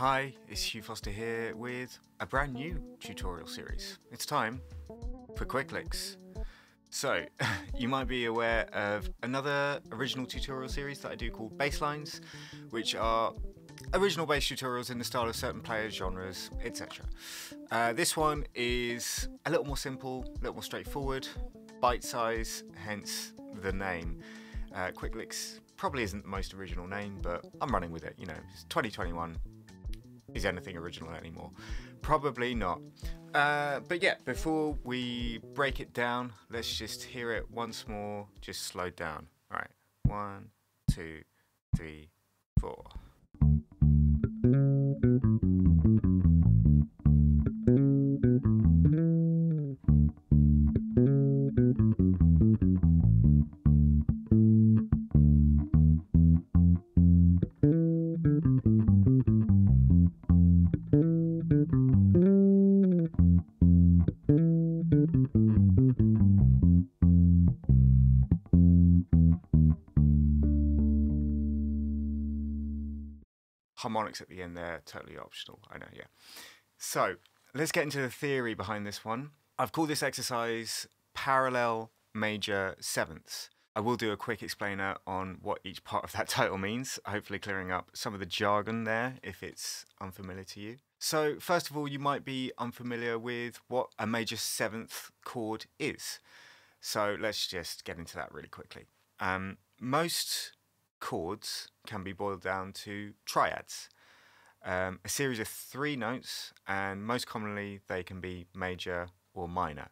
Hi, it's Huw Foster here with a brand new tutorial series. It's time for Quick Licks. So, you might be aware of another original tutorial series that I do called Basslines, which are original bass tutorials in the style of certain players, genres, etc. Uh, this one is a little more simple, a little more straightforward, bite size, hence the name. Uh, Quick Licks probably isn't the most original name, but I'm running with it. You know, it's 2021. Is anything original anymore? Probably not. Uh, but yeah, before we break it down, let's just hear it once more, just slowed down. All right, one, two, three, four. Harmonics at the end there, totally optional. I know, yeah. So let's get into the theory behind this one. I've called this exercise parallel major sevenths. I will do a quick explainer on what each part of that title means, hopefully clearing up some of the jargon there if it's unfamiliar to you. So, first of all, you might be unfamiliar with what a major seventh chord is. So, let's just get into that really quickly. Um, most chords can be boiled down to triads. Um, a series of three notes, and most commonly they can be major or minor.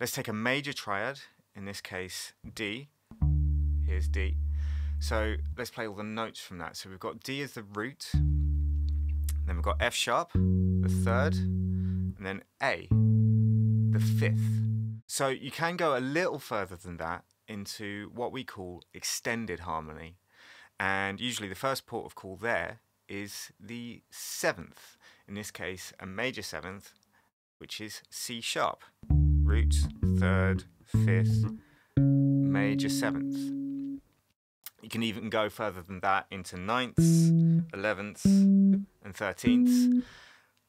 Let's take a major triad, in this case D. Here's D. So let's play all the notes from that. So we've got D as the root, then we've got F sharp, the third, and then A, the fifth. So you can go a little further than that into what we call extended harmony. And usually the first port of call there is the seventh, in this case a major seventh, which is C sharp. Root, third, fifth, major seventh. You can even go further than that into ninths, elevenths, and thirteenths.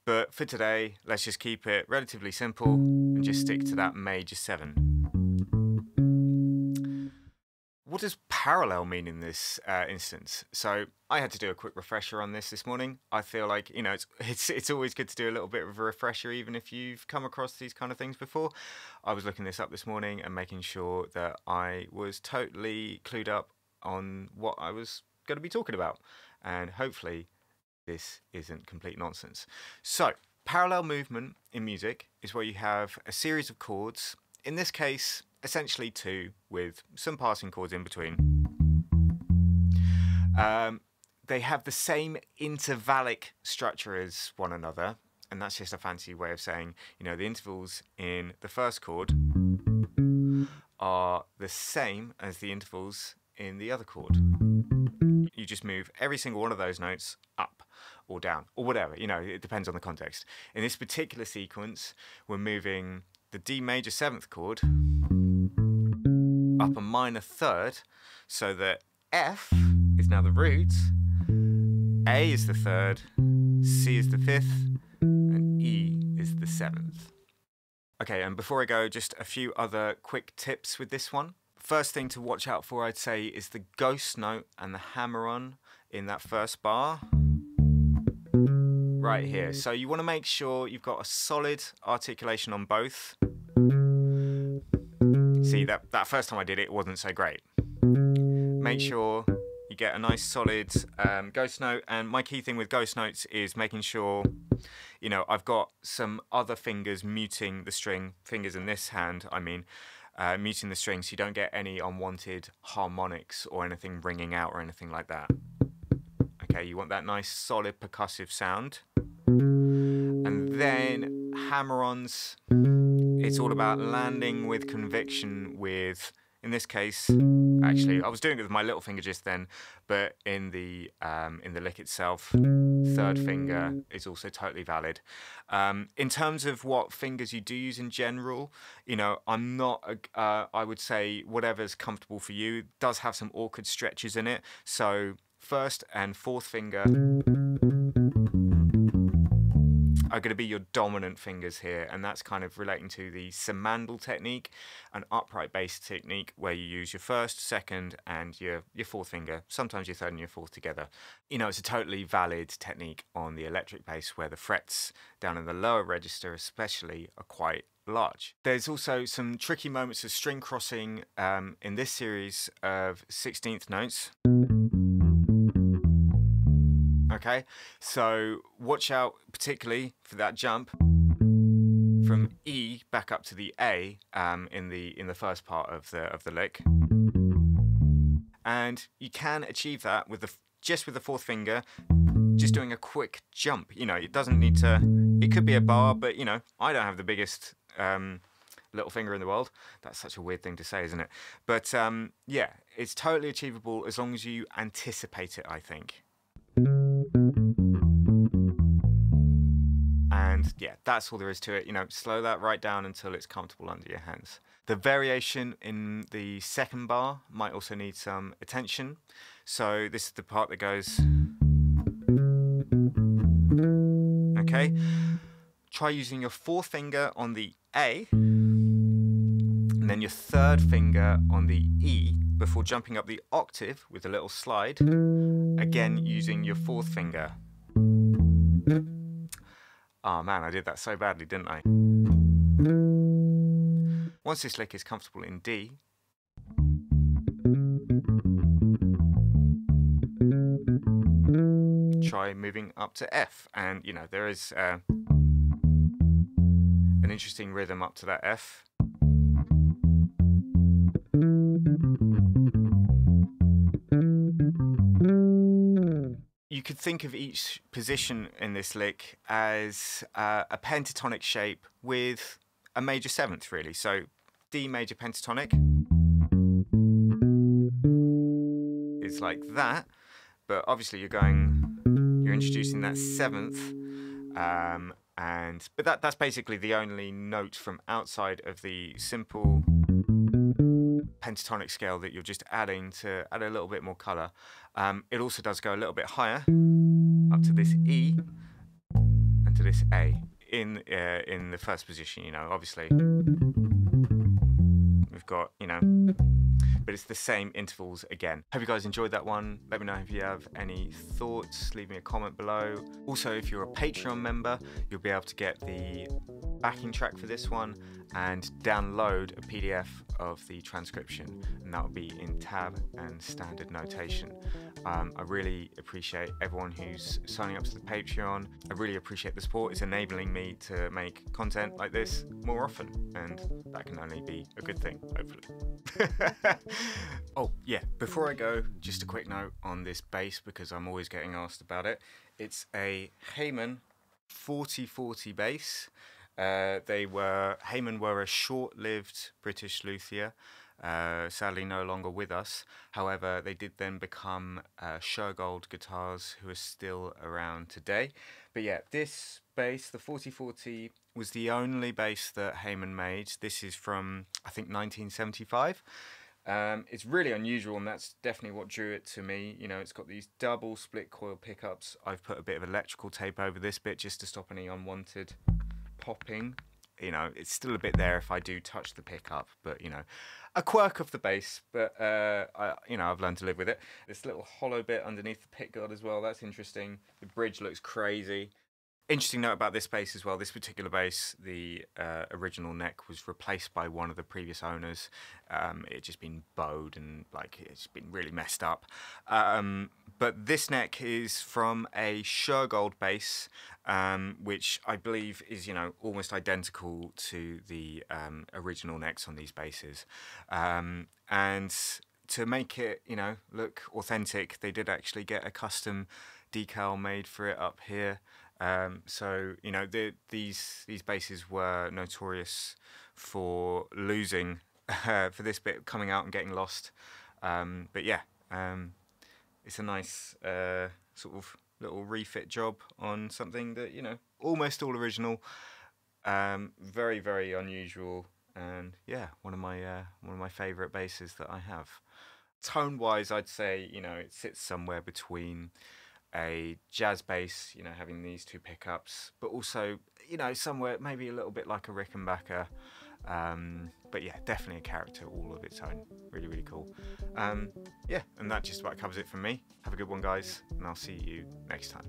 But for today, let's just keep it relatively simple and just stick to that major seven. What does parallel mean in this uh, instance? So I had to do a quick refresher on this this morning. I feel like you know it's it's it's always good to do a little bit of a refresher, even if you've come across these kind of things before. I was looking this up this morning and making sure that I was totally clued up on what I was going to be talking about, and hopefully this isn't complete nonsense. So parallel movement in music is where you have a series of chords. In this case, essentially two with some passing chords in between. Um, they have the same intervallic structure as one another, and that's just a fancy way of saying, you know, the intervals in the first chord are the same as the intervals in the other chord. You just move every single one of those notes up or down or whatever, you know, it depends on the context. In this particular sequence, we're moving the D major seventh chord up mm. a minor third so that F is now the root, A is the third, C is the fifth, and E is the seventh. Okay, and before I go, just a few other quick tips with this one. First thing to watch out for, I'd say, is the ghost note and the hammer on in that first bar. Right here. So you want to make sure you've got a solid articulation on both see that, that first time I did it, it wasn't so great. Make sure you get a nice solid um, ghost note. And my key thing with ghost notes is making sure, you know, I've got some other fingers muting the string, fingers in this hand, I mean, uh, muting the string so you don't get any unwanted harmonics or anything ringing out or anything like that. Okay, you want that nice solid percussive sound. And then hammer-ons it's all about landing with conviction with in this case actually I was doing it with my little finger just then but in the um, in the lick itself third finger is also totally valid. Um, in terms of what fingers you do use in general you know I'm not a, uh, I would say whatever's comfortable for you does have some awkward stretches in it. So first and fourth finger are going to be your dominant fingers here, and that's kind of relating to the Simandl technique, an upright bass technique where you use your first, second, and your your fourth finger, sometimes your third and your fourth together. You know, it's a totally valid technique on the electric bass where the frets down in the lower register, especially, are quite large. There's also some tricky moments of string crossing um, in this series of 16th notes. Okay, so watch out particularly for that jump from E back up to the A um, in the in the first part of the of the lick, and you can achieve that with the just with the fourth finger, just doing a quick jump. You know, it doesn't need to. It could be a bar, but you know, I don't have the biggest um, little finger in the world. That's such a weird thing to say, isn't it? But um, yeah, it's totally achievable as long as you anticipate it. I think. And yeah, that's all there is to it. You know, slow that right down until it's comfortable under your hands. The variation in the second bar might also need some attention. So this is the part that goes. Okay. Try using your fourth finger on the A, and then your third finger on the E before jumping up the octave with a little slide, again using your fourth finger. Oh man, I did that so badly, didn't I? Once this lick is comfortable in D, try moving up to F. And, you know, there is uh, an interesting rhythm up to that F. You could think of each position in this lick as uh, a pentatonic shape with a major seventh, really. So D major pentatonic is like that, but obviously you're going, you're introducing that seventh, um, and but that that's basically the only note from outside of the simple pentatonic scale that you're just adding to add a little bit more color. Um, it also does go a little bit higher, up to this E and to this A in uh, in the first position. You know, obviously we've got you know, but it's the same intervals again. Hope you guys enjoyed that one. Let me know if you have any thoughts. Leave me a comment below. Also, if you're a Patreon member, you'll be able to get the backing track for this one and download a PDF of the transcription, and that will be in tab and standard notation. Um, I really appreciate everyone who's signing up to the Patreon. I really appreciate the support. It's enabling me to make content like this more often, and that can only be a good thing, hopefully. oh, yeah, before I go, just a quick note on this bass because I'm always getting asked about it. It's a Hayman 4040 bass. Uh, they were Hayman were a short-lived British luthier, uh, sadly no longer with us. However, they did then become uh, Shergold guitars, who are still around today. But yeah, this bass, the 4040, was the only bass that Hayman made. This is from I think 1975. Um, it's really unusual, and that's definitely what drew it to me. You know, it's got these double split coil pickups. I've put a bit of electrical tape over this bit just to stop any unwanted popping. You know, it's still a bit there if I do touch the pickup, but you know, a quirk of the bass. But uh, I, you know, I've learned to live with it. This little hollow bit underneath the pickguard as well. That's interesting. The bridge looks crazy. Interesting note about this bass as well. This particular bass, the uh, original neck was replaced by one of the previous owners. Um, it just been bowed and like it's been really messed up. Um, but this neck is from a Shergold bass, um, which I believe is you know almost identical to the um, original necks on these basses, um, and to make it you know look authentic, they did actually get a custom decal made for it up here. Um, so you know the, these these basses were notorious for losing uh, for this bit coming out and getting lost. Um, but yeah, um, it's a nice uh, sort of little refit job on something that you know almost all original, um, very very unusual, and yeah, one of my uh, one of my favourite basses that I have. Tone wise, I'd say you know it sits somewhere between a jazz bass, you know, having these two pickups, but also, you know, somewhere maybe a little bit like a Rickenbacker. Um, but yeah, definitely a character all of its own. Really, really cool. Um, yeah, and that just about covers it from me. Have a good one, guys, and I'll see you next time.